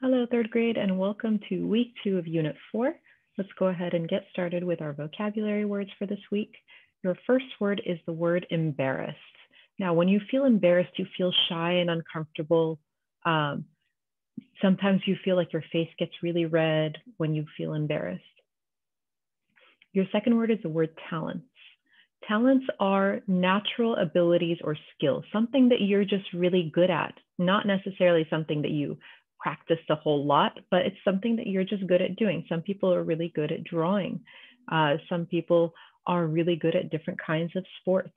Hello, third grade, and welcome to week two of unit four. Let's go ahead and get started with our vocabulary words for this week. Your first word is the word embarrassed. Now, when you feel embarrassed, you feel shy and uncomfortable. Um, sometimes you feel like your face gets really red when you feel embarrassed. Your second word is the word talents. Talents are natural abilities or skills, something that you're just really good at, not necessarily something that you practiced a whole lot, but it's something that you're just good at doing. Some people are really good at drawing. Uh, some people are really good at different kinds of sports.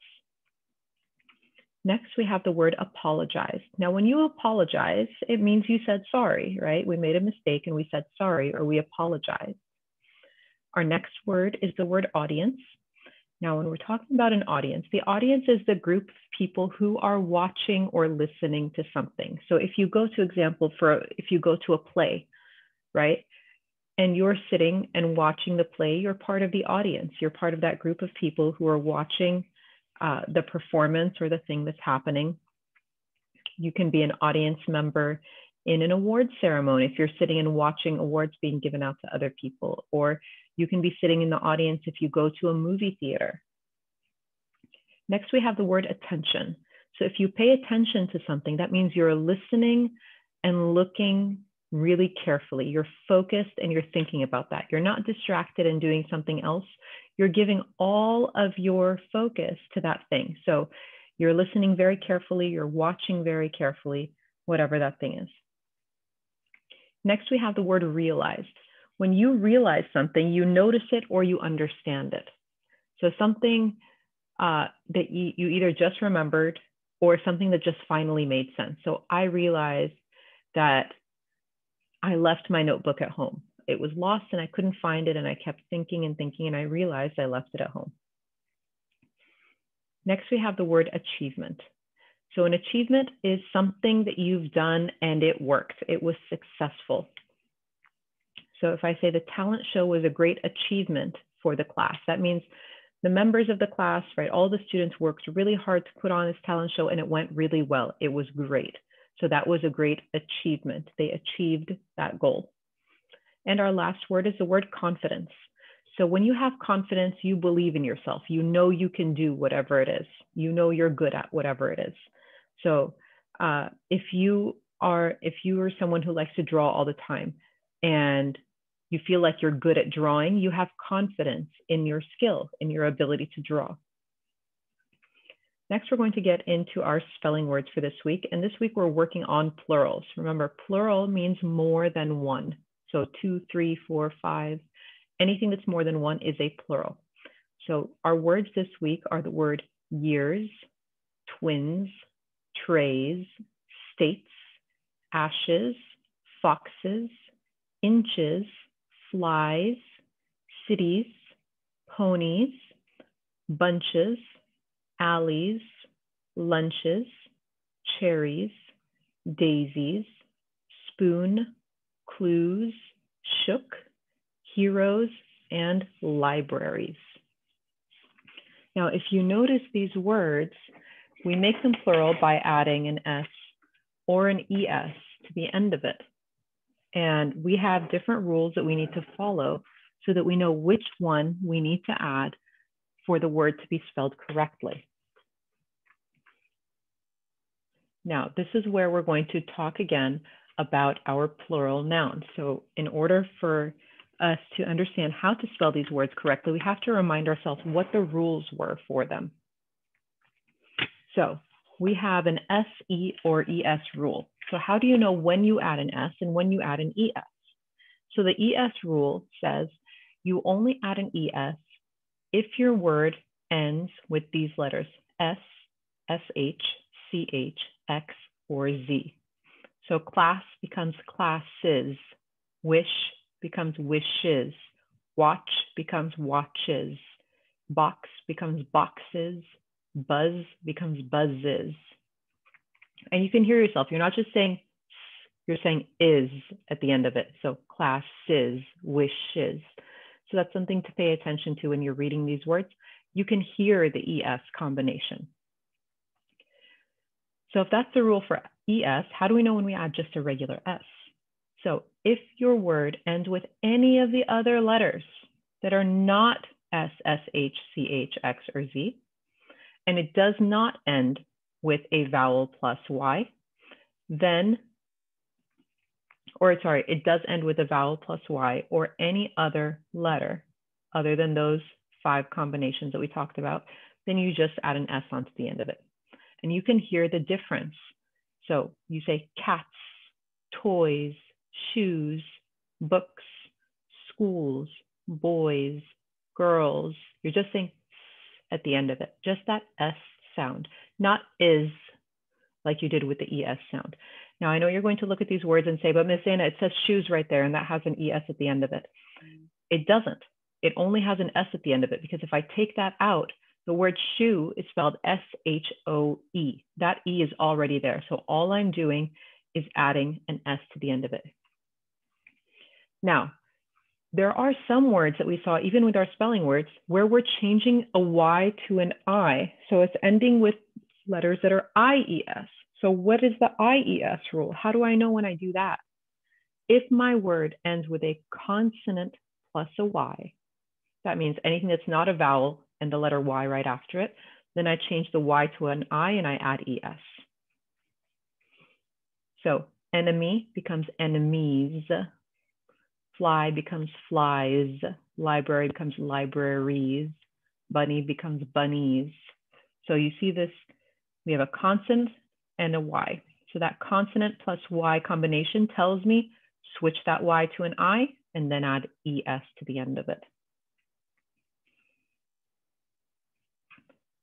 Next, we have the word apologize. Now, when you apologize, it means you said sorry, right? We made a mistake and we said sorry or we apologize. Our next word is the word audience. Now, when we're talking about an audience, the audience is the group of people who are watching or listening to something. So if you go to example for, if you go to a play, right? And you're sitting and watching the play, you're part of the audience. You're part of that group of people who are watching uh, the performance or the thing that's happening. You can be an audience member in an award ceremony if you're sitting and watching awards being given out to other people, or you can be sitting in the audience if you go to a movie theater. Next, we have the word attention. So if you pay attention to something, that means you're listening and looking really carefully. You're focused and you're thinking about that. You're not distracted and doing something else. You're giving all of your focus to that thing. So you're listening very carefully, you're watching very carefully, whatever that thing is. Next, we have the word realized when you realize something, you notice it or you understand it. So something uh, that you, you either just remembered or something that just finally made sense. So I realized that I left my notebook at home. It was lost and I couldn't find it. And I kept thinking and thinking, and I realized I left it at home. Next, we have the word achievement. So, an achievement is something that you've done and it worked, it was successful. So if I say the talent show was a great achievement for the class, that means the members of the class, right, all the students worked really hard to put on this talent show and it went really well. It was great. So that was a great achievement. They achieved that goal. And our last word is the word confidence. So when you have confidence, you believe in yourself. You know you can do whatever it is. You know you're good at whatever it is. So uh, if you are, if you are someone who likes to draw all the time and you feel like you're good at drawing, you have confidence in your skill, in your ability to draw. Next, we're going to get into our spelling words for this week. And this week we're working on plurals. Remember, plural means more than one. So two, three, four, five, anything that's more than one is a plural. So our words this week are the word years, twins, trays, states, ashes, foxes, inches, flies, cities, ponies, bunches, alleys, lunches, cherries, daisies, spoon, clues, shook, heroes, and libraries. Now, if you notice these words, we make them plural by adding an S or an ES to the end of it. And we have different rules that we need to follow so that we know which one we need to add for the word to be spelled correctly. Now, this is where we're going to talk again about our plural nouns. So in order for us to understand how to spell these words correctly, we have to remind ourselves what the rules were for them. So we have an SE or ES rule. So how do you know when you add an S and when you add an ES? So the ES rule says you only add an ES if your word ends with these letters S, SH, CH, X, or Z. So class becomes classes, wish becomes wishes, watch becomes watches, box becomes boxes, buzz becomes buzzes. And you can hear yourself. You're not just saying, you're saying is at the end of it. So classes, wishes. So that's something to pay attention to when you're reading these words. You can hear the ES combination. So if that's the rule for ES, how do we know when we add just a regular S? So if your word ends with any of the other letters that are not S, S, H, C, H, X, or Z, and it does not end with a vowel plus Y, then, or sorry, it does end with a vowel plus Y or any other letter other than those five combinations that we talked about, then you just add an S onto the end of it. And you can hear the difference. So you say cats, toys, shoes, books, schools, boys, girls. You're just saying at the end of it, just that S sound, not is like you did with the ES sound. Now, I know you're going to look at these words and say, but Miss Anna, it says shoes right there, and that has an ES at the end of it. It doesn't. It only has an S at the end of it because if I take that out, the word shoe is spelled S H O E. That E is already there. So all I'm doing is adding an S to the end of it. Now, there are some words that we saw, even with our spelling words, where we're changing a Y to an I. So it's ending with letters that are IES. So what is the IES rule? How do I know when I do that? If my word ends with a consonant plus a Y, that means anything that's not a vowel and the letter Y right after it, then I change the Y to an I and I add ES. So enemy becomes enemies, fly becomes flies, library becomes libraries, bunny becomes bunnies. So you see this, we have a consonant and a Y. So that consonant plus Y combination tells me switch that Y to an I and then add ES to the end of it.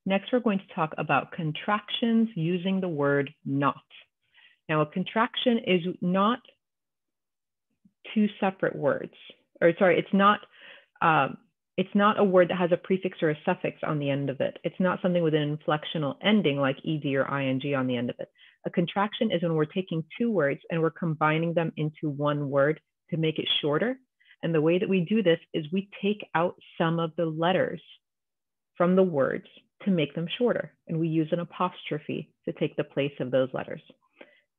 Next, we're going to talk about contractions using the word not. Now, a contraction is not two separate words, or sorry, it's not um, it's not a word that has a prefix or a suffix on the end of it. It's not something with an inflectional ending like ed or ing on the end of it. A contraction is when we're taking two words and we're combining them into one word to make it shorter. And the way that we do this is we take out some of the letters from the words to make them shorter. And we use an apostrophe to take the place of those letters.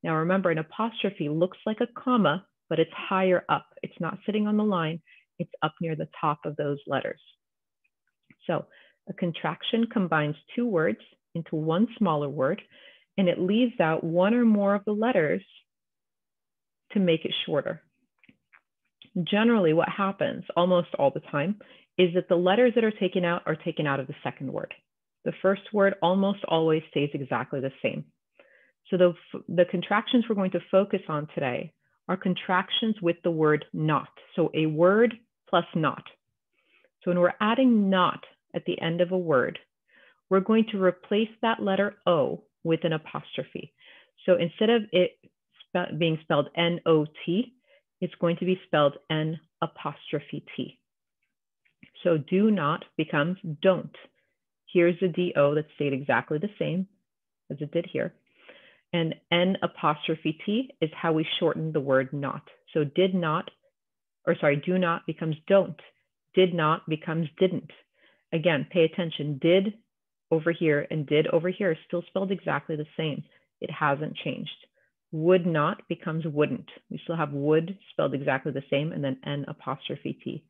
Now remember, an apostrophe looks like a comma but it's higher up. It's not sitting on the line, it's up near the top of those letters. So a contraction combines two words into one smaller word, and it leaves out one or more of the letters to make it shorter. Generally, what happens almost all the time is that the letters that are taken out are taken out of the second word. The first word almost always stays exactly the same. So the, the contractions we're going to focus on today are contractions with the word not. So a word plus not. So when we're adding not at the end of a word, we're going to replace that letter O with an apostrophe. So instead of it spe being spelled N-O-T, it's going to be spelled N apostrophe T. So do not becomes don't. Here's the D-O that stayed exactly the same as it did here. And N apostrophe T is how we shorten the word not. So did not, or sorry, do not becomes don't. Did not becomes didn't. Again, pay attention. Did over here and did over here is still spelled exactly the same. It hasn't changed. Would not becomes wouldn't. We still have would spelled exactly the same and then N apostrophe T.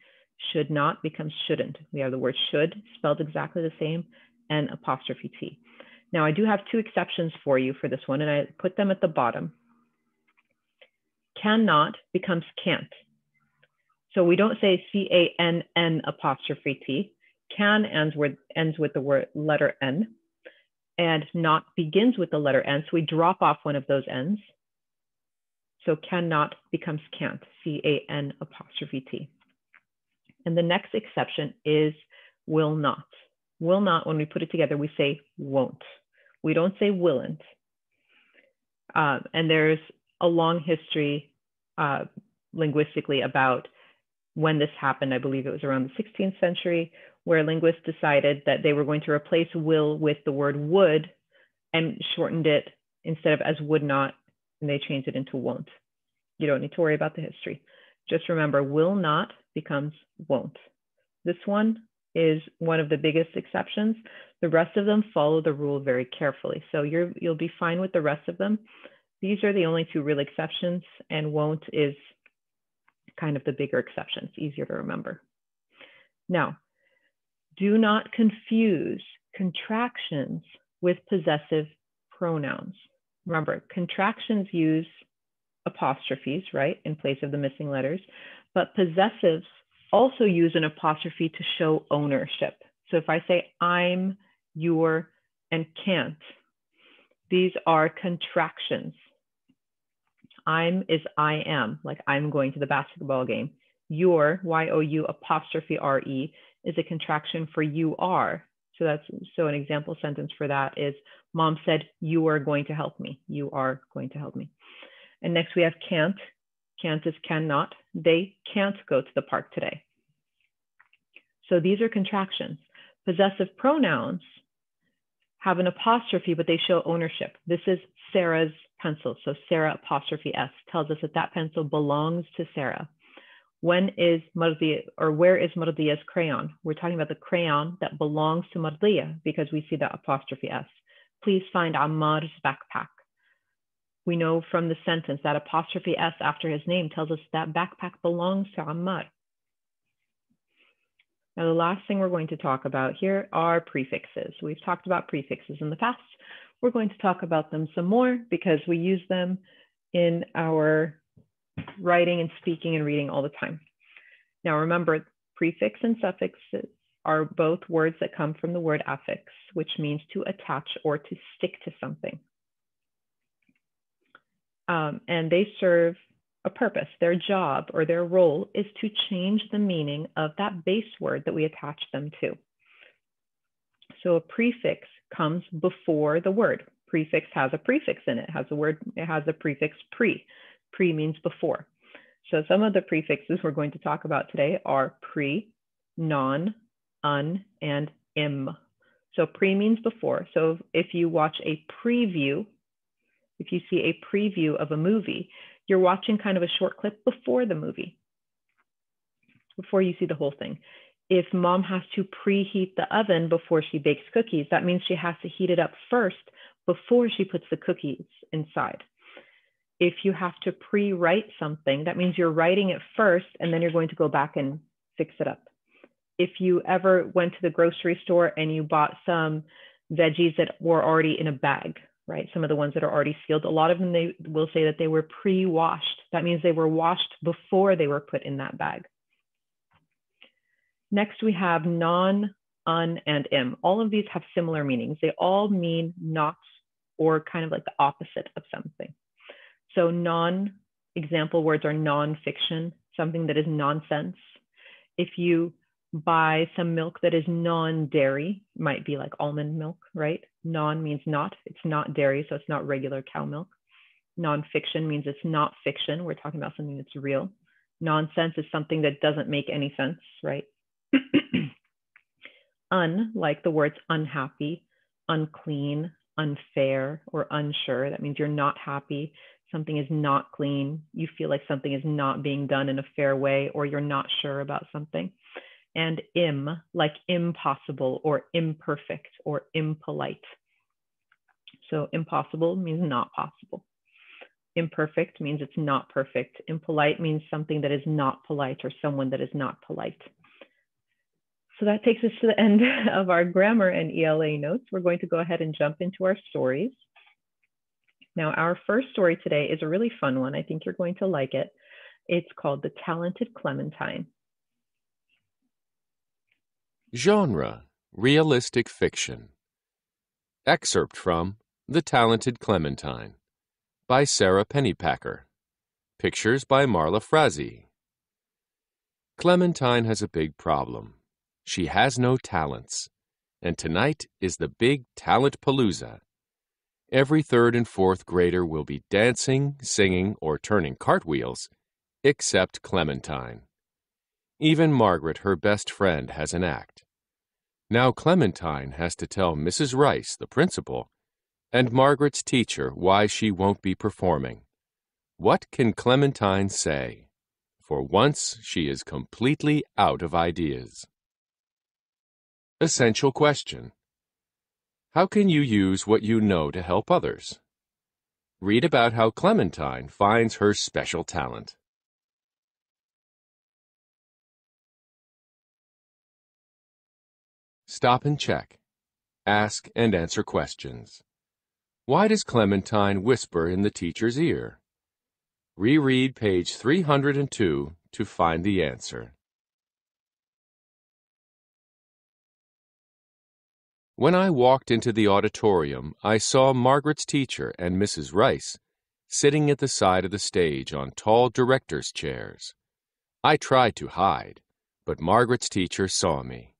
Should not becomes shouldn't. We have the word should spelled exactly the same N apostrophe T. Now I do have two exceptions for you for this one and I put them at the bottom. Cannot becomes can't. So we don't say C-A-N-N apostrophe T. Can ends with, ends with the word letter N and not begins with the letter N. So we drop off one of those N's. So cannot becomes can't, C-A-N apostrophe T. And the next exception is will not. Will not, when we put it together, we say won't. We don't say willn't. Um, and there's a long history uh, linguistically about when this happened. I believe it was around the 16th century, where linguists decided that they were going to replace will with the word would and shortened it instead of as would not, and they changed it into won't. You don't need to worry about the history. Just remember, will not becomes won't. This one is one of the biggest exceptions. The rest of them follow the rule very carefully. So you're, you'll be fine with the rest of them. These are the only two real exceptions and won't is kind of the bigger exception. It's easier to remember. Now, do not confuse contractions with possessive pronouns. Remember, contractions use apostrophes, right, in place of the missing letters, but possessives also use an apostrophe to show ownership. So if I say I'm, your, and can't, these are contractions. I'm is I am, like I'm going to the basketball game. Your, Y-O-U apostrophe R-E, is a contraction for you are. So that's, so an example sentence for that is, mom said, you are going to help me. You are going to help me. And next we have can't. Can't cannot. They can't go to the park today. So these are contractions. Possessive pronouns have an apostrophe, but they show ownership. This is Sarah's pencil. So Sarah apostrophe S tells us that that pencil belongs to Sarah. When is Mardia, or where is Mardia's crayon? We're talking about the crayon that belongs to Mardia because we see that apostrophe S. Please find Ammar's backpack. We know from the sentence that apostrophe S after his name tells us that backpack belongs to Ammar. Now, the last thing we're going to talk about here are prefixes. We've talked about prefixes in the past. We're going to talk about them some more because we use them in our writing and speaking and reading all the time. Now, remember, prefix and suffixes are both words that come from the word affix, which means to attach or to stick to something. Um, and they serve a purpose. Their job or their role is to change the meaning of that base word that we attach them to. So a prefix comes before the word. Prefix has a prefix in it, has a word, it has a prefix pre. Pre means before. So some of the prefixes we're going to talk about today are pre, non, un, and im. So pre means before. So if you watch a preview, if you see a preview of a movie, you're watching kind of a short clip before the movie, before you see the whole thing. If mom has to preheat the oven before she bakes cookies, that means she has to heat it up first before she puts the cookies inside. If you have to pre-write something, that means you're writing it first and then you're going to go back and fix it up. If you ever went to the grocery store and you bought some veggies that were already in a bag, right? Some of the ones that are already sealed, a lot of them, they will say that they were pre-washed. That means they were washed before they were put in that bag. Next, we have non, un, and im. All of these have similar meanings. They all mean not or kind of like the opposite of something. So non example words are non-fiction, something that is nonsense. If you buy some milk that is non-dairy, might be like almond milk, right? Non means not, it's not dairy, so it's not regular cow milk. Non-fiction means it's not fiction. We're talking about something that's real. Nonsense is something that doesn't make any sense, right? Un, like the words unhappy, unclean, unfair, or unsure. That means you're not happy. Something is not clean. You feel like something is not being done in a fair way, or you're not sure about something and im, like impossible or imperfect or impolite. So impossible means not possible. Imperfect means it's not perfect. Impolite means something that is not polite or someone that is not polite. So that takes us to the end of our grammar and ELA notes. We're going to go ahead and jump into our stories. Now, our first story today is a really fun one. I think you're going to like it. It's called The Talented Clementine. Genre Realistic Fiction. Excerpt from The Talented Clementine by Sara Pennypacker. Pictures by Marla Frazee. Clementine has a big problem. She has no talents. And tonight is the big talent palooza. Every third and fourth grader will be dancing, singing, or turning cartwheels, except Clementine. Even Margaret, her best friend, has an act. Now Clementine has to tell Mrs. Rice, the principal, and Margaret's teacher why she won't be performing. What can Clementine say? For once she is completely out of ideas. Essential question How can you use what you know to help others? Read about how Clementine finds her special talent. Stop and check. Ask and answer questions. Why does Clementine whisper in the teacher's ear? Reread page 302 to find the answer. When I walked into the auditorium, I saw Margaret's teacher and Mrs. Rice sitting at the side of the stage on tall director's chairs. I tried to hide, but Margaret's teacher saw me.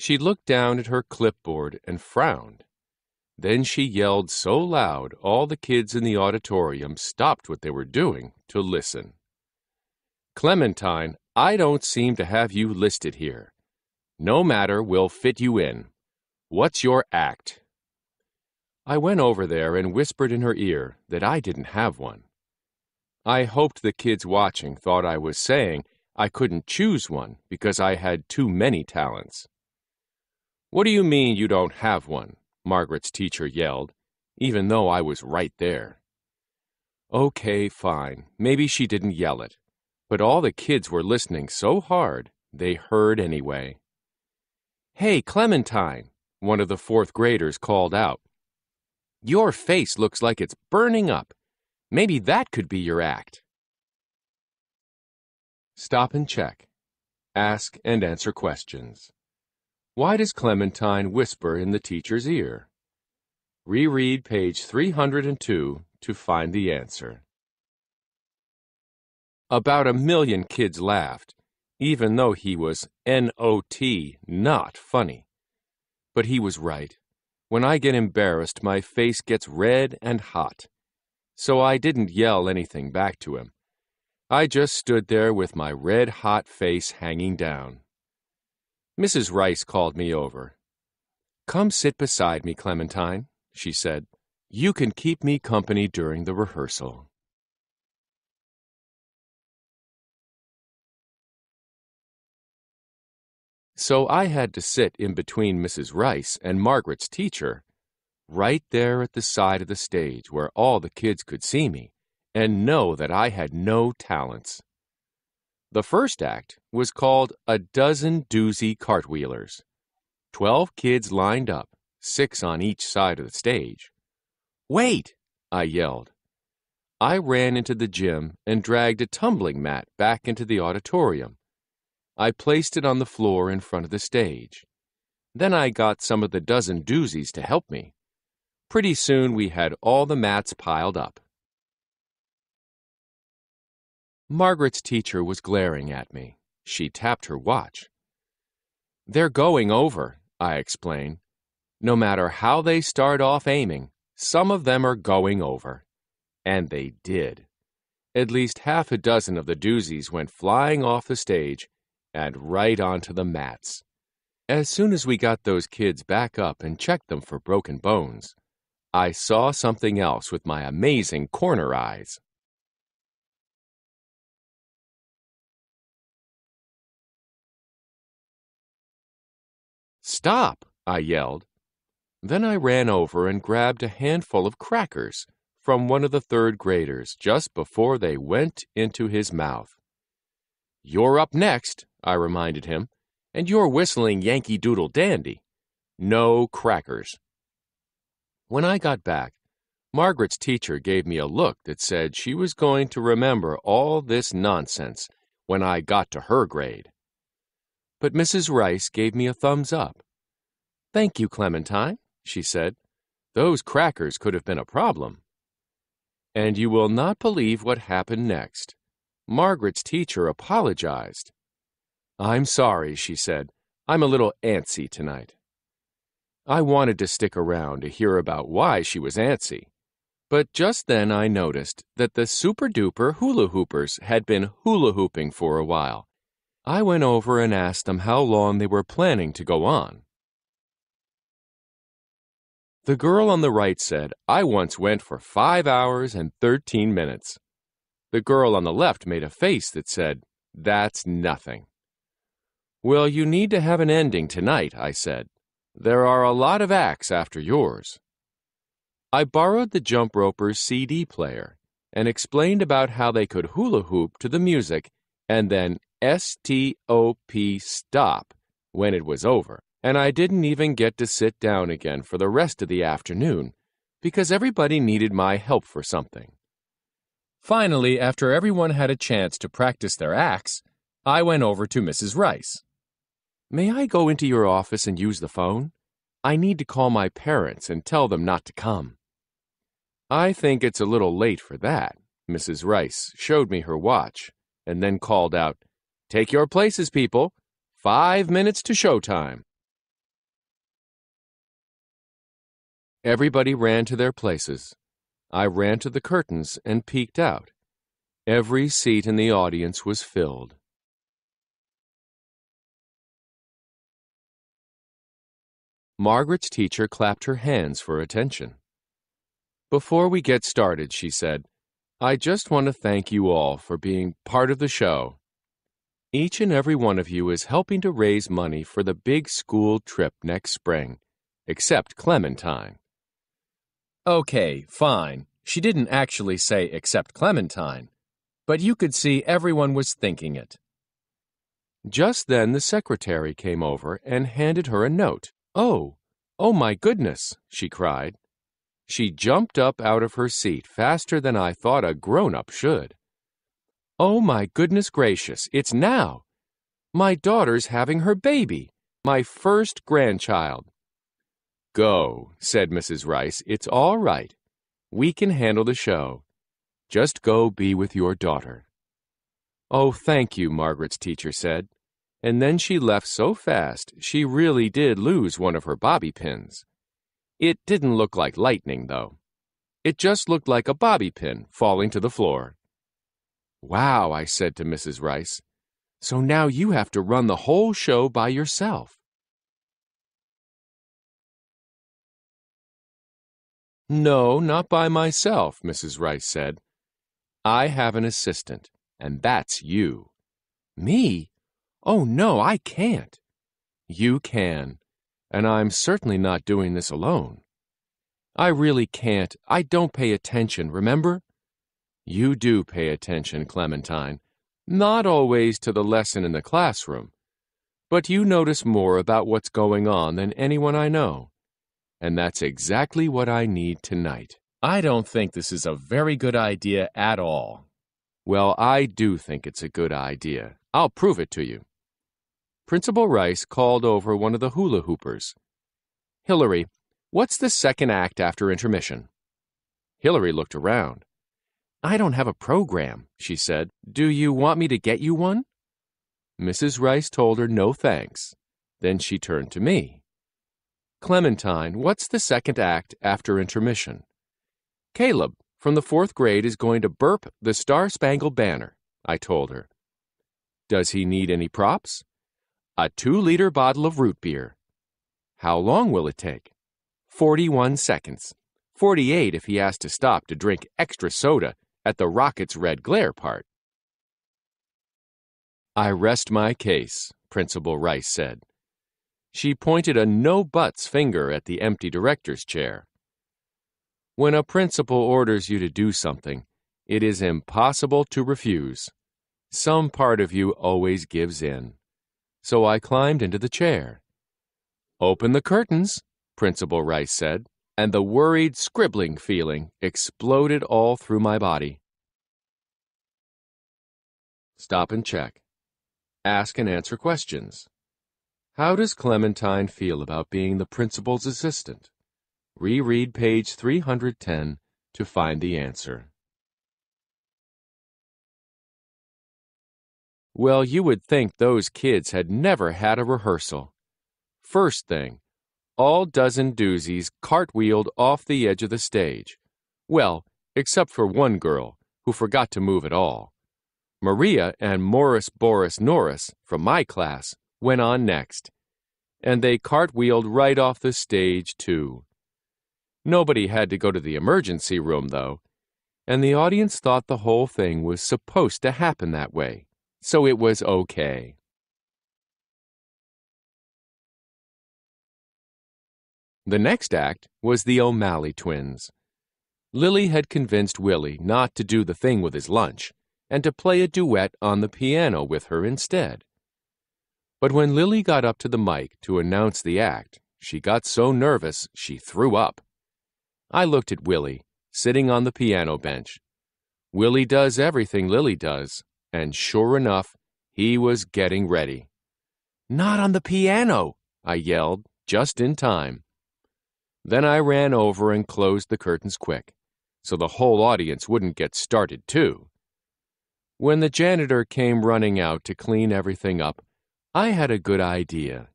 She looked down at her clipboard and frowned. Then she yelled so loud all the kids in the auditorium stopped what they were doing to listen. Clementine, I don't seem to have you listed here. No matter, we'll fit you in. What's your act? I went over there and whispered in her ear that I didn't have one. I hoped the kids watching thought I was saying I couldn't choose one because I had too many talents. What do you mean you don't have one? Margaret's teacher yelled, even though I was right there. Okay, fine. Maybe she didn't yell it. But all the kids were listening so hard, they heard anyway. Hey, Clementine, one of the fourth graders called out. Your face looks like it's burning up. Maybe that could be your act. Stop and check. Ask and answer questions. Why does Clementine whisper in the teacher's ear? Reread page 302 to find the answer. About a million kids laughed, even though he was N-O-T, not funny. But he was right. When I get embarrassed, my face gets red and hot. So I didn't yell anything back to him. I just stood there with my red hot face hanging down. Mrs. Rice called me over. Come sit beside me, Clementine, she said. You can keep me company during the rehearsal. So I had to sit in between Mrs. Rice and Margaret's teacher, right there at the side of the stage where all the kids could see me and know that I had no talents. The first act was called A Dozen Doozy Cartwheelers. Twelve kids lined up, six on each side of the stage. Wait! I yelled. I ran into the gym and dragged a tumbling mat back into the auditorium. I placed it on the floor in front of the stage. Then I got some of the dozen doozies to help me. Pretty soon we had all the mats piled up. Margaret's teacher was glaring at me. She tapped her watch. They're going over, I explained. No matter how they start off aiming, some of them are going over. And they did. At least half a dozen of the doozies went flying off the stage and right onto the mats. As soon as we got those kids back up and checked them for broken bones, I saw something else with my amazing corner eyes. Stop! I yelled. Then I ran over and grabbed a handful of crackers from one of the third graders just before they went into his mouth. You're up next, I reminded him, and you're whistling Yankee Doodle Dandy. No crackers. When I got back, Margaret's teacher gave me a look that said she was going to remember all this nonsense when I got to her grade. But Mrs. Rice gave me a thumbs up. Thank you, Clementine, she said. Those crackers could have been a problem. And you will not believe what happened next. Margaret's teacher apologized. I'm sorry, she said. I'm a little antsy tonight. I wanted to stick around to hear about why she was antsy. But just then I noticed that the super duper hula hoopers had been hula hooping for a while. I went over and asked them how long they were planning to go on. The girl on the right said, I once went for five hours and 13 minutes. The girl on the left made a face that said, That's nothing. Well, you need to have an ending tonight, I said. There are a lot of acts after yours. I borrowed the jump ropers' CD player and explained about how they could hula hoop to the music and then S T O P stop when it was over. and I didn't even get to sit down again for the rest of the afternoon because everybody needed my help for something. Finally, after everyone had a chance to practice their acts, I went over to Mrs. Rice. May I go into your office and use the phone? I need to call my parents and tell them not to come. I think it's a little late for that. Mrs. Rice showed me her watch and then called out, Take your places, people. Five minutes to showtime. Everybody ran to their places. I ran to the curtains and peeked out. Every seat in the audience was filled. Margaret's teacher clapped her hands for attention. Before we get started, she said, I just want to thank you all for being part of the show. Each and every one of you is helping to raise money for the big school trip next spring, except Clementine. Okay, fine. She didn't actually say except Clementine, but you could see everyone was thinking it. Just then the secretary came over and handed her a note. Oh, oh my goodness, she cried. She jumped up out of her seat faster than I thought a grown up should. Oh my goodness gracious, it's now! My daughter's having her baby, my first grandchild. Go, said Mrs. Rice. It's all right. We can handle the show. Just go be with your daughter. Oh, thank you, Margaret's teacher said. And then she left so fast she really did lose one of her bobby pins. It didn't look like lightning, though. It just looked like a bobby pin falling to the floor. Wow, I said to Mrs. Rice. So now you have to run the whole show by yourself. No, not by myself, Mrs. Rice said. I have an assistant, and that's you. Me? Oh, no, I can't. You can, and I'm certainly not doing this alone. I really can't. I don't pay attention, remember? You do pay attention, Clementine. Not always to the lesson in the classroom, but you notice more about what's going on than anyone I know. And that's exactly what I need tonight. I don't think this is a very good idea at all. Well, I do think it's a good idea. I'll prove it to you. Principal Rice called over one of the hula hoopers. Hillary, what's the second act after intermission? Hillary looked around. I don't have a program, she said. Do you want me to get you one? Mrs. Rice told her no thanks. Then she turned to me. Clementine, what's the second act after intermission? Caleb, from the fourth grade, is going to burp the Star Spangled Banner, I told her. Does he need any props? A two liter bottle of root beer. How long will it take? 41 seconds. 48 if he has to stop to drink extra soda at the rocket's red glare part. I rest my case, Principal Rice said. She pointed a no buts finger at the empty director's chair. When a principal orders you to do something, it is impossible to refuse. Some part of you always gives in. So I climbed into the chair. Open the curtains, Principal Rice said, and the worried scribbling feeling exploded all through my body. Stop and check. Ask and answer questions. How does Clementine feel about being the principal's assistant? Reread page 310 to find the answer. Well, you would think those kids had never had a rehearsal. First thing, all dozen doozies cartwheeled off the edge of the stage. Well, except for one girl, who forgot to move at all. Maria and Morris Boris Norris, from my class, went on next, and they cartwheeled right off the stage, too. Nobody had to go to the emergency room, though, and the audience thought the whole thing was supposed to happen that way, so it was okay. The next act was the O'Malley twins. Lily had convinced Willie not to do the thing with his lunch and to play a duet on the piano with her instead. But when Lily got up to the mic to announce the act, she got so nervous she threw up. I looked at Willie, sitting on the piano bench. Willie does everything Lily does, and sure enough, he was getting ready. Not on the piano, I yelled, just in time. Then I ran over and closed the curtains quick, so the whole audience wouldn't get started, too. When the janitor came running out to clean everything up, I had a good idea.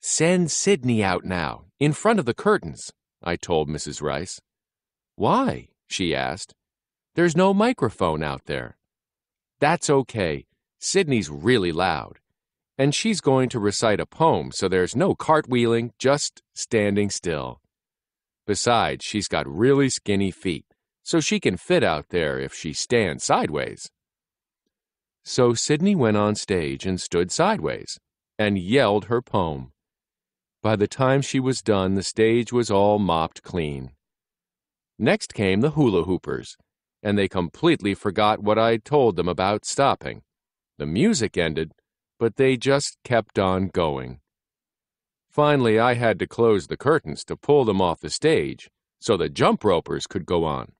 Send Sidney out now, in front of the curtains, I told Mrs. Rice. Why? she asked. There's no microphone out there. That's okay. Sidney's really loud. And she's going to recite a poem, so there's no cartwheeling, just standing still. Besides, she's got really skinny feet, so she can fit out there if she stands sideways. So Sidney went on stage and stood sideways and yelled her poem. By the time she was done, the stage was all mopped clean. Next came the hula hoopers, and they completely forgot what I'd told them about stopping. The music ended, but they just kept on going. Finally, I had to close the curtains to pull them off the stage so the jump ropers could go on.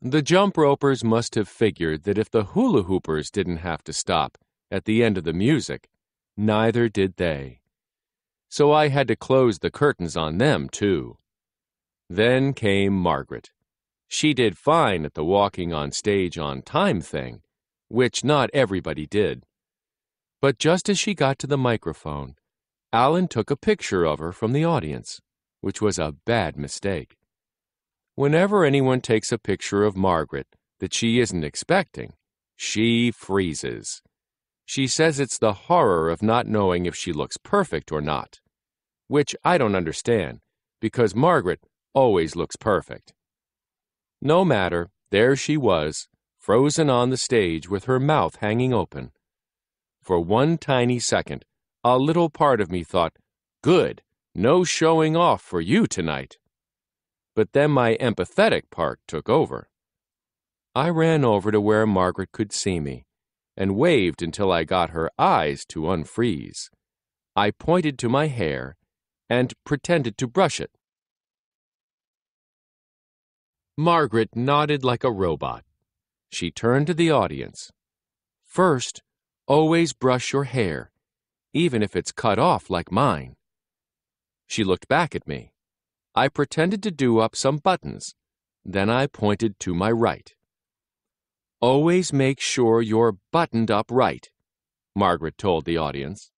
The jump ropers must have figured that if the hula hoopers didn't have to stop at the end of the music, neither did they. So I had to close the curtains on them, too. Then came Margaret. She did fine at the walking on stage on time thing, which not everybody did. But just as she got to the microphone, Alan took a picture of her from the audience, which was a bad mistake. Whenever anyone takes a picture of Margaret that she isn't expecting, she freezes. She says it's the horror of not knowing if she looks perfect or not, which I don't understand, because Margaret always looks perfect. No matter, there she was, frozen on the stage with her mouth hanging open. For one tiny second, a little part of me thought, Good, no showing off for you tonight but then my empathetic part took over. I ran over to where Margaret could see me and waved until I got her eyes to unfreeze. I pointed to my hair and pretended to brush it. Margaret nodded like a robot. She turned to the audience. First, always brush your hair, even if it's cut off like mine. She looked back at me. I pretended to do up some buttons. Then I pointed to my right. Always make sure you're buttoned up right, Margaret told the audience.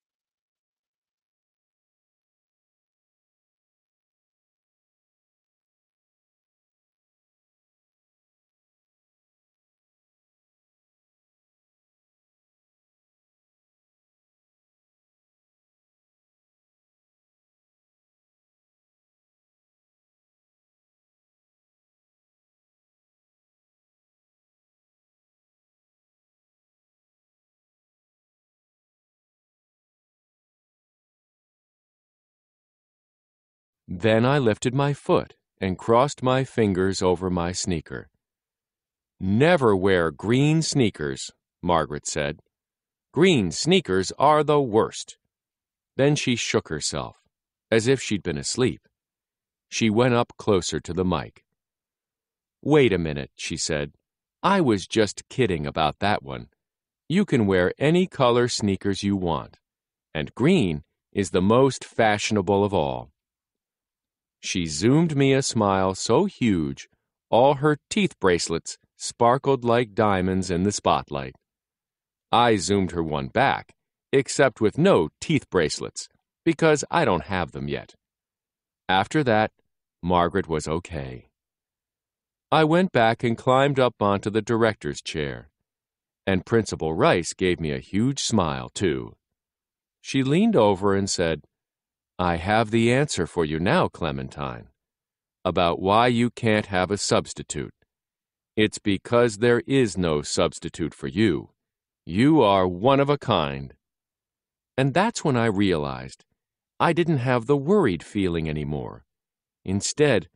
Then I lifted my foot and crossed my fingers over my sneaker. Never wear green sneakers, Margaret said. Green sneakers are the worst. Then she shook herself, as if she'd been asleep. She went up closer to the mic. Wait a minute, she said. I was just kidding about that one. You can wear any color sneakers you want, and green is the most fashionable of all. She zoomed me a smile so huge, all her teeth bracelets sparkled like diamonds in the spotlight. I zoomed her one back, except with no teeth bracelets, because I don't have them yet. After that, Margaret was okay. I went back and climbed up onto the director's chair. And Principal Rice gave me a huge smile, too. She leaned over and said, I have the answer for you now, Clementine, about why you can't have a substitute. It's because there is no substitute for you. You are one of a kind. And that's when I realized I didn't have the worried feeling anymore. Instead,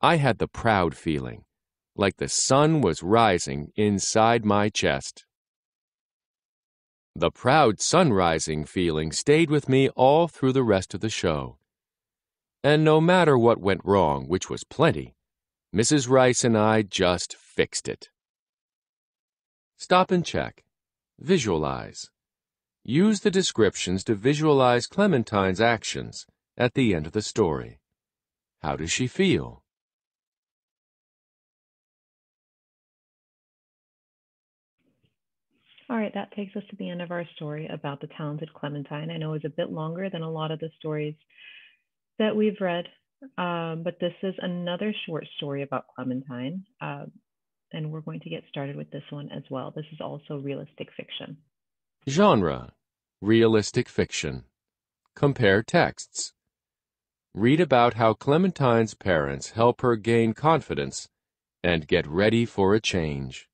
I had the proud feeling, like the sun was rising inside my chest. The proud sun-rising feeling stayed with me all through the rest of the show. And no matter what went wrong, which was plenty, Mrs. Rice and I just fixed it. Stop and check. Visualize. Use the descriptions to visualize Clementine's actions at the end of the story. How does she feel? All right, that takes us to the end of our story about the talented Clementine. I know it's a bit longer than a lot of the stories that we've read, um, but this is another short story about Clementine, uh, and we're going to get started with this one as well. This is also realistic fiction. Genre Realistic fiction. Compare texts. Read about how Clementine's parents help her gain confidence and get ready for a change.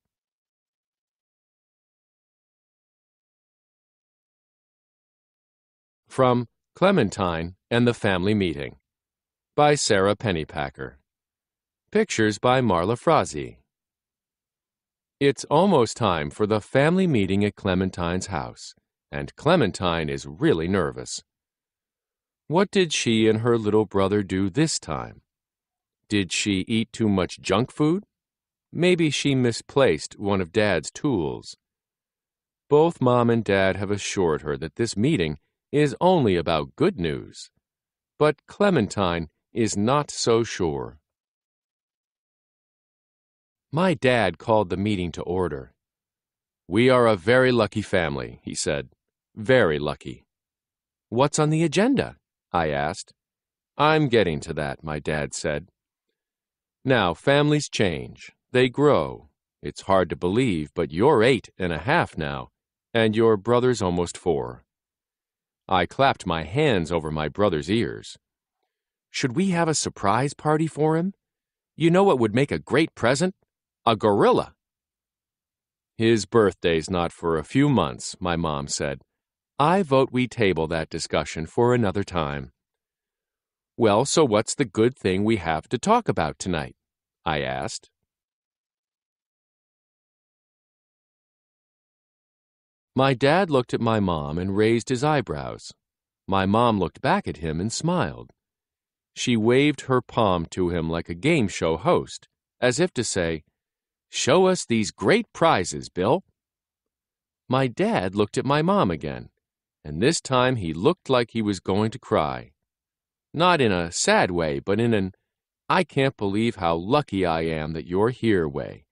From Clementine and the Family Meeting by Sara Pennypacker. Pictures by Marla Frazee. It's almost time for the family meeting at Clementine's house, and Clementine is really nervous. What did she and her little brother do this time? Did she eat too much junk food? Maybe she misplaced one of Dad's tools. Both Mom and Dad have assured her that this meeting is only about good news. But Clementine is not so sure. My dad called the meeting to order. We are a very lucky family, he said. Very lucky. What's on the agenda? I asked. I'm getting to that, my dad said. Now, families change. They grow. It's hard to believe, but you're eight and a half now, and your brother's almost four. I clapped my hands over my brother's ears. Should we have a surprise party for him? You know what would make a great present? A gorilla. His birthday's not for a few months, my mom said. I vote we table that discussion for another time. Well, so what's the good thing we have to talk about tonight? I asked. My dad looked at my mom and raised his eyebrows. My mom looked back at him and smiled. She waved her palm to him like a game show host, as if to say, Show us these great prizes, Bill. My dad looked at my mom again, and this time he looked like he was going to cry. Not in a sad way, but in an I can't believe how lucky I am that you're here way,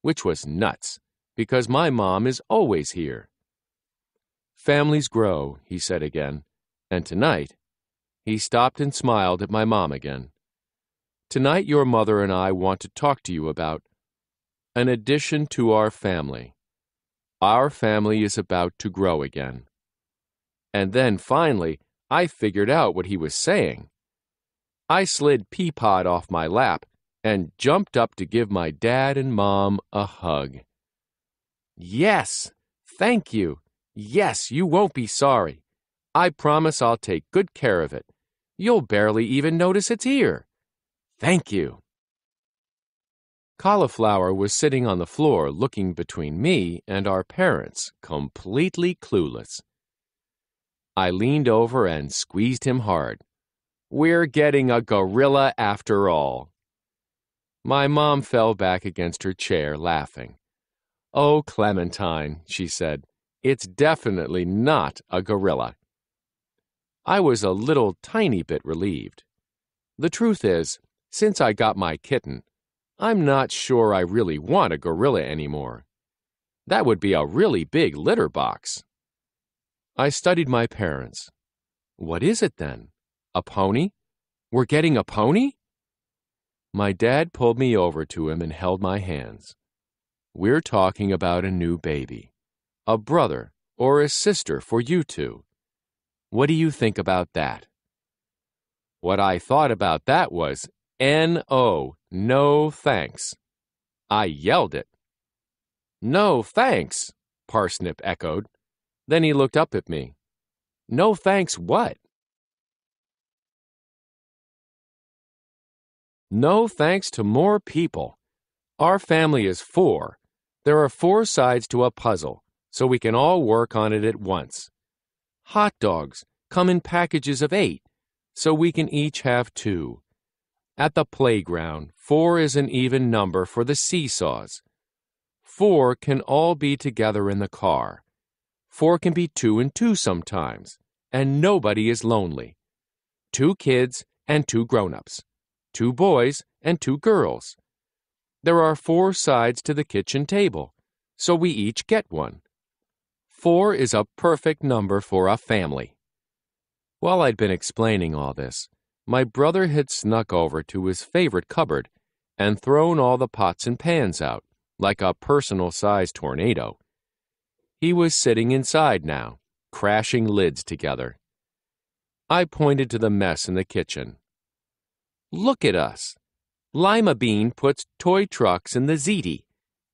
which was nuts because my mom is always here. Families grow, he said again, and tonight, he stopped and smiled at my mom again. Tonight, your mother and I want to talk to you about an addition to our family. Our family is about to grow again. And then finally, I figured out what he was saying. I slid Peapod off my lap and jumped up to give my dad and mom a hug. Yes, thank you. Yes, you won't be sorry. I promise I'll take good care of it. You'll barely even notice it's here. Thank you. Cauliflower was sitting on the floor looking between me and our parents, completely clueless. I leaned over and squeezed him hard. We're getting a gorilla after all. My mom fell back against her chair, laughing. Oh, Clementine, she said, it's definitely not a gorilla. I was a little tiny bit relieved. The truth is, since I got my kitten, I'm not sure I really want a gorilla anymore. That would be a really big litter box. I studied my parents. What is it then? A pony? We're getting a pony? My dad pulled me over to him and held my hands. We're talking about a new baby, a brother or a sister for you two. What do you think about that? What I thought about that was N-O, no thanks. I yelled it. No thanks, Parsnip echoed. Then he looked up at me. No thanks what? No thanks to more people. Our family is four. There are four sides to a puzzle, so we can all work on it at once. Hot dogs come in packages of eight, so we can each have two. At the playground, four is an even number for the seesaws. Four can all be together in the car. Four can be two and two sometimes, and nobody is lonely. Two kids and two grown-ups. Two boys and two girls. There are four sides to the kitchen table, so we each get one. Four is a perfect number for a family. While I'd been explaining all this, my brother had snuck over to his favorite cupboard and thrown all the pots and pans out, like a personal sized tornado. He was sitting inside now, crashing lids together. I pointed to the mess in the kitchen. Look at us. Lima Bean puts toy trucks in the ziti,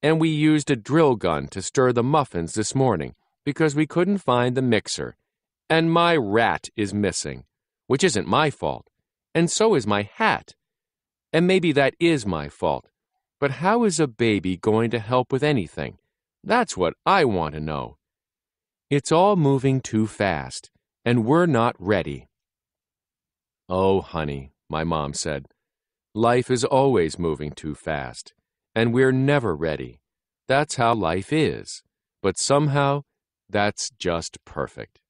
and we used a drill gun to stir the muffins this morning because we couldn't find the mixer. And my rat is missing, which isn't my fault, and so is my hat. And maybe that is my fault. But how is a baby going to help with anything? That's what I want to know. It's all moving too fast, and we're not ready. Oh, honey, my mom said, life is always moving too fast, and we're never ready. That's how life is. But somehow, that's just perfect.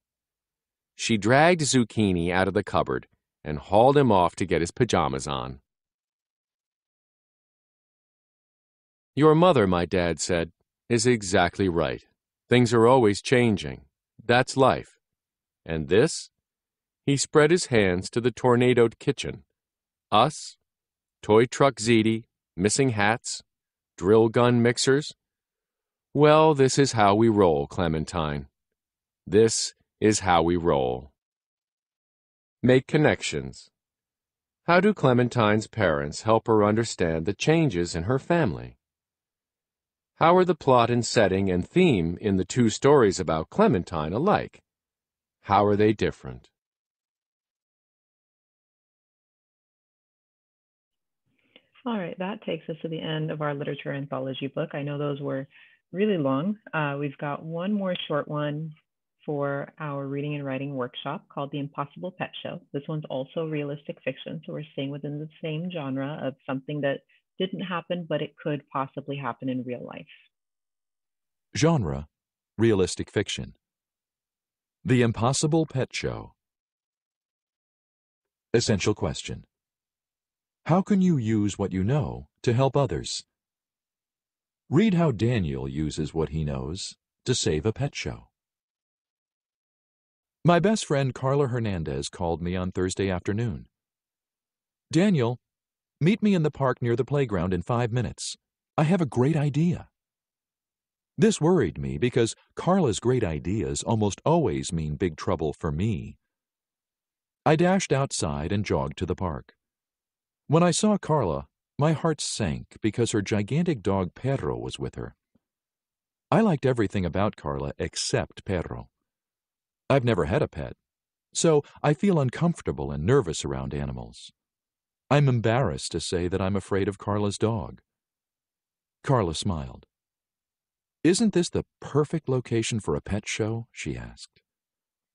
She dragged Zucchini out of the cupboard and hauled him off to get his pajamas on. Your mother, my dad said, is exactly right. Things are always changing. That's life. And this? He spread his hands to the tornadoed kitchen. Us? Toy truck ziti, missing hats, drill gun mixers. Well, this is how we roll, Clementine. This is how we roll. Make connections. How do Clementine's parents help her understand the changes in her family? How are the plot and setting and theme in the two stories about Clementine alike? How are they different? All right, that takes us to the end of our literature anthology book. I know those were really long. Uh, we've got one more short one for our reading and writing workshop called The Impossible Pet Show. This one's also realistic fiction, so we're staying within the same genre of something that didn't happen, but it could possibly happen in real life. Genre Realistic Fiction. The Impossible Pet Show. Essential question How can you use what you know to help others? Read how Daniel uses what he knows to save a pet show. My best friend Carla Hernandez called me on Thursday afternoon. Daniel, meet me in the park near the playground in five minutes. I have a great idea. This worried me because Carla's great ideas almost always mean big trouble for me. I dashed outside and jogged to the park. When I saw Carla, my heart sank because her gigantic dog Perro was with her. I liked everything about Carla except Perro. I've never had a pet, so I feel uncomfortable and nervous around animals. I'm embarrassed to say that I'm afraid of Carla's dog. Carla smiled. Isn't this the perfect location for a pet show? she asked.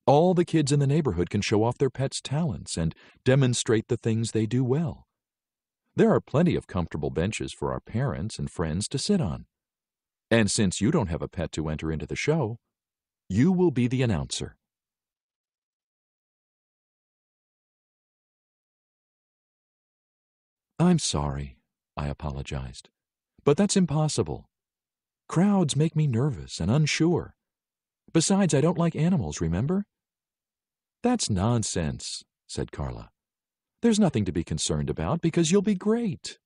All the kids in the neighborhood can show off their pets' talents and demonstrate the things they do well. There are plenty of comfortable benches for our parents and friends to sit on. And since you don't have a pet to enter into the show, you will be the announcer. I'm sorry, I apologized. But that's impossible. Crowds make me nervous and unsure. Besides, I don't like animals, remember? That's nonsense, said Carla. There's nothing to be concerned about because you'll be great.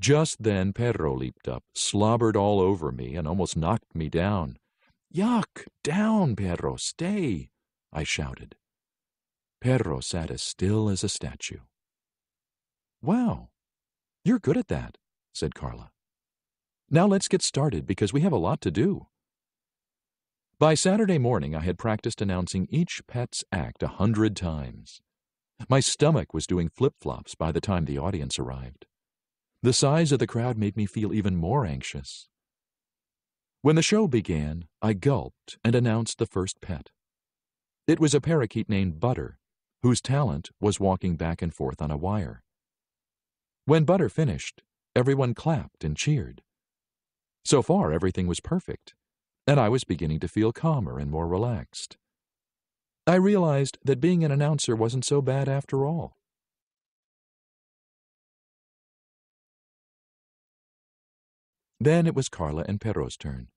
Just then Perro leaped up, slobbered all over me, and almost knocked me down. Yuck! Down, Perro! Stay! I shouted. Perro sat as still as a statue. Wow, you're good at that, said Carla. Now let's get started because we have a lot to do. By Saturday morning, I had practiced announcing each pet's act a hundred times. My stomach was doing flip flops by the time the audience arrived. The size of the crowd made me feel even more anxious. When the show began, I gulped and announced the first pet. It was a parakeet named Butter, whose talent was walking back and forth on a wire. When Butter finished, everyone clapped and cheered. So far, everything was perfect, and I was beginning to feel calmer and more relaxed. I realized that being an announcer wasn't so bad after all. Then it was Carla and Perro's turn.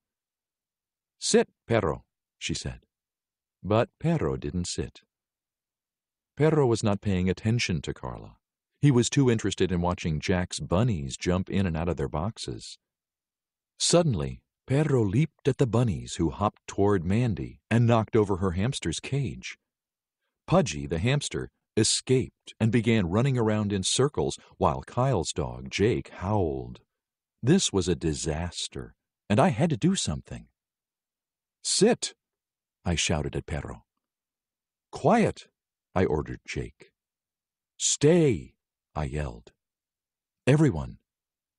Sit, Perro, she said. But Perro didn't sit. Perro was not paying attention to Carla. He was too interested in watching Jack's bunnies jump in and out of their boxes. Suddenly, Perro leaped at the bunnies who hopped toward Mandy and knocked over her hamster's cage. Pudgy, the hamster, escaped and began running around in circles while Kyle's dog, Jake, howled. This was a disaster, and I had to do something. Sit, I shouted at Perro. Quiet, I ordered Jake. Stay, I yelled. Everyone,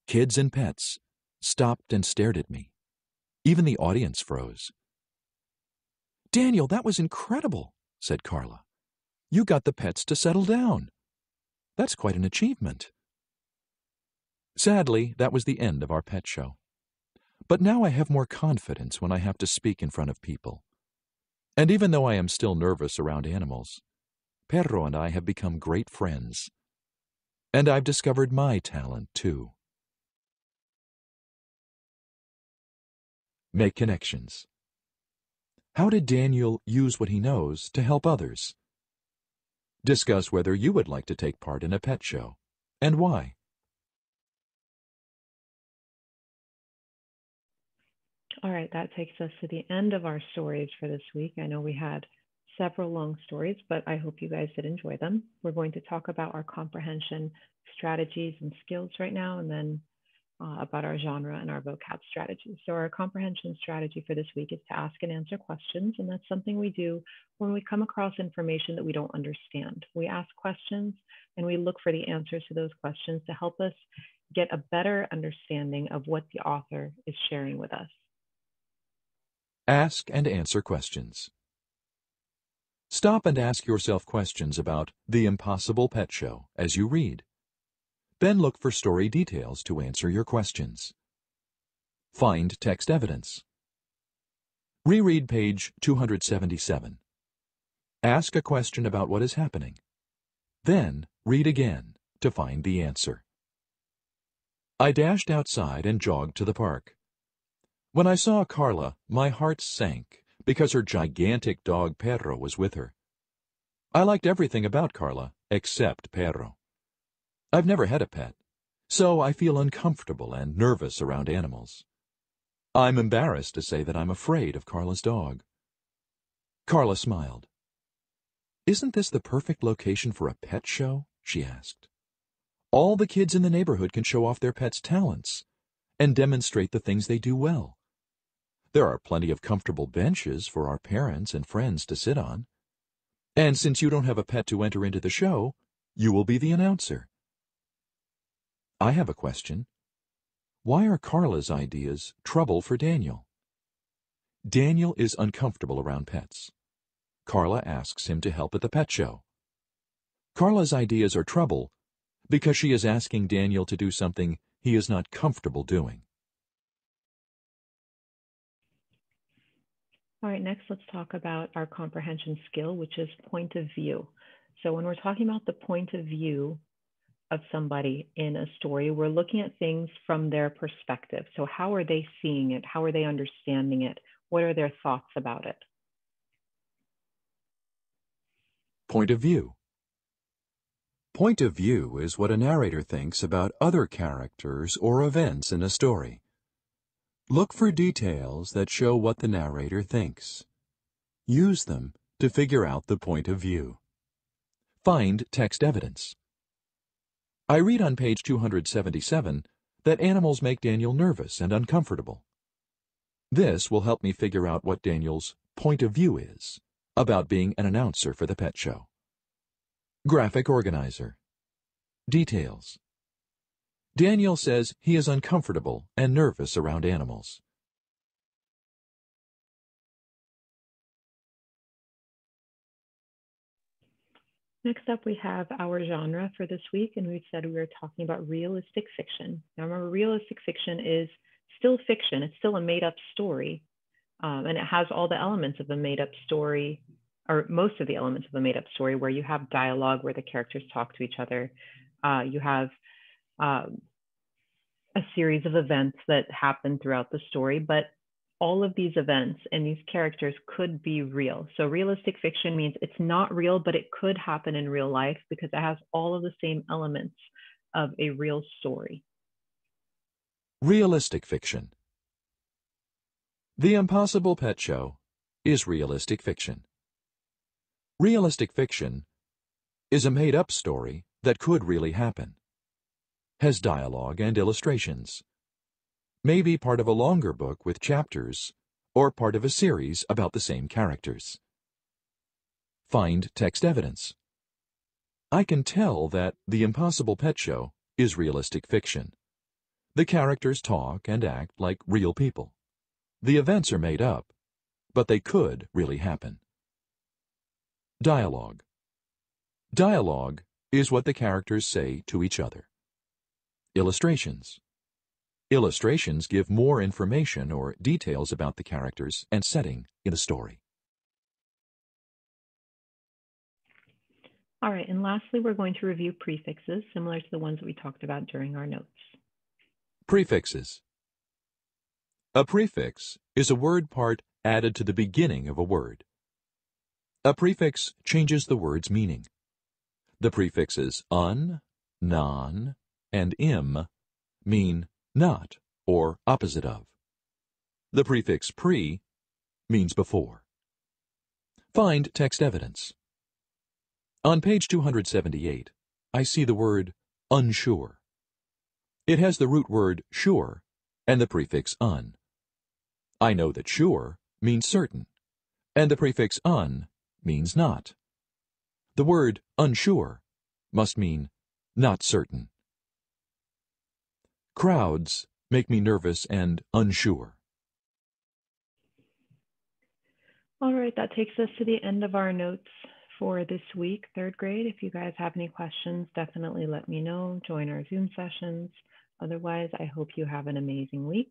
kids and pets, stopped and stared at me. Even the audience froze. Daniel, that was incredible, said Carla. You got the pets to settle down. That's quite an achievement. Sadly, that was the end of our pet show. But now I have more confidence when I have to speak in front of people. And even though I am still nervous around animals, Perro and I have become great friends. And I've discovered my talent, too. Make connections. How did Daniel use what he knows to help others? Discuss whether you would like to take part in a pet show, and why. All right, that takes us to the end of our stories for this week. I know we had several long stories, but I hope you guys did enjoy them. We're going to talk about our comprehension strategies and skills right now, and then uh, about our genre and our vocab strategies. So our comprehension strategy for this week is to ask and answer questions, and that's something we do when we come across information that we don't understand. We ask questions and we look for the answers to those questions to help us get a better understanding of what the author is sharing with us. Ask and answer questions. Stop and ask yourself questions about The Impossible Pet Show as you read. Then look for story details to answer your questions. Find text evidence. Reread page 277. Ask a question about what is happening. Then read again to find the answer. I dashed outside and jogged to the park. When I saw Carla, my heart sank because her gigantic dog Perro was with her. I liked everything about Carla except Perro. I've never had a pet, so I feel uncomfortable and nervous around animals. I'm embarrassed to say that I'm afraid of Carla's dog. Carla smiled. Isn't this the perfect location for a pet show? she asked. All the kids in the neighborhood can show off their pets' talents and demonstrate the things they do well. There are plenty of comfortable benches for our parents and friends to sit on. And since you don't have a pet to enter into the show, you will be the announcer. I have a question. Why are Carla's ideas trouble for Daniel? Daniel is uncomfortable around pets. Carla asks him to help at the pet show. Carla's ideas are trouble because she is asking Daniel to do something he is not comfortable doing. All right, next let's talk about our comprehension skill, which is point of view. So when we're talking about the point of view of somebody in a story, we're looking at things from their perspective. So how are they seeing it? How are they understanding it? What are their thoughts about it? Point of view. Point of view is what a narrator thinks about other characters or events in a story. Look for details that show what the narrator thinks. Use them to figure out the point of view. Find text evidence. I read on page 277 that animals make Daniel nervous and uncomfortable. This will help me figure out what Daniel's point of view is about being an announcer for the pet show. Graphic Organizer Details Daniel says he is uncomfortable and nervous around animals. Next up, we have our genre for this week, and we've said we were talking about realistic fiction. Now, remember, realistic fiction is still fiction, it's still a made up story, um, and it has all the elements of a made up story, or most of the elements of a made up story, where you have dialogue where the characters talk to each other. Uh, you have um, a series of events that happen throughout the story, but all of these events and these characters could be real. So realistic fiction means it's not real, but it could happen in real life because it has all of the same elements of a real story. Realistic fiction. The Impossible Pet Show is realistic fiction. Realistic fiction is a made-up story that could really happen. Has dialogue and illustrations may be part of a longer book with chapters, or part of a series about the same characters. Find text evidence. I can tell that The Impossible Pet Show is realistic fiction. The characters talk and act like real people. The events are made up, but they could really happen. Dialogue. Dialogue is what the characters say to each other. Illustrations. Illustrations give more information or details about the characters and setting in a story. All right, and lastly, we're going to review prefixes, similar to the ones that we talked about during our notes. Prefixes. A prefix is a word part added to the beginning of a word. A prefix changes the word's meaning. The prefixes un, non, and im mean not, or opposite of. The prefix pre means before. Find text evidence. On page 278, I see the word unsure. It has the root word sure and the prefix un. I know that sure means certain, and the prefix un means not. The word unsure must mean not certain. Crowds make me nervous and unsure. All right, that takes us to the end of our notes for this week, third grade. If you guys have any questions, definitely let me know. Join our Zoom sessions. Otherwise, I hope you have an amazing week